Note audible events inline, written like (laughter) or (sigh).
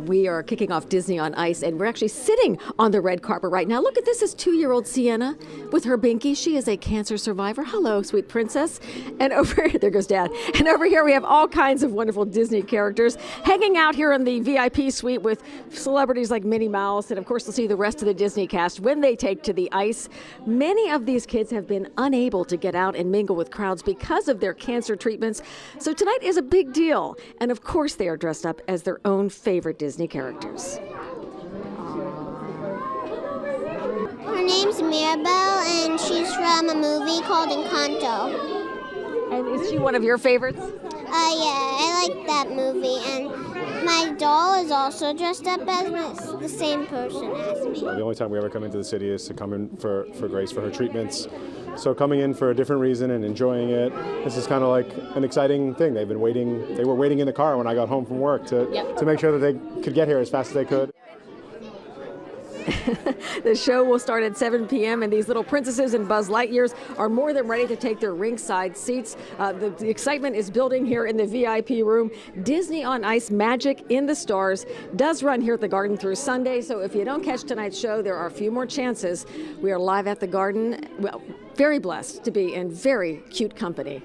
We are kicking off Disney on Ice, and we're actually sitting on the red carpet right now. Look at this: is two-year-old Sienna with her binky. She is a cancer survivor. Hello, sweet princess. And over (laughs) there goes Dad. And over here we have all kinds of wonderful Disney characters hanging out here in the VIP suite with celebrities like Minnie Mouse, and of course, we'll see the rest of the Disney cast when they take to the ice. Many of these kids have been unable to get out and mingle with crowds because of their cancer treatments. So tonight is a big deal, and of course, they are dressed up as their own favorite Disney characters. Uh, her name's Mirabel, and she's from a movie called Encanto. And is she one of your favorites? Uh, yeah, I like that movie, and my doll is also dressed up as my, the same person as me. The only time we ever come into the city is to come in for, for Grace for her treatments. So coming in for a different reason and enjoying it, this is kind of like an exciting thing. They've been waiting. They were waiting in the car when I got home from work to to make sure that they could get here as fast as they could. (laughs) The show will start at 7 p.m., and these little princesses and Buzz Lightyears are more than ready to take their ringside seats. Uh, the, the excitement is building here in the VIP room. Disney on Ice Magic in the Stars does run here at the Garden through Sunday, so if you don't catch tonight's show, there are a few more chances. We are live at the Garden. Well, very blessed to be in very cute company.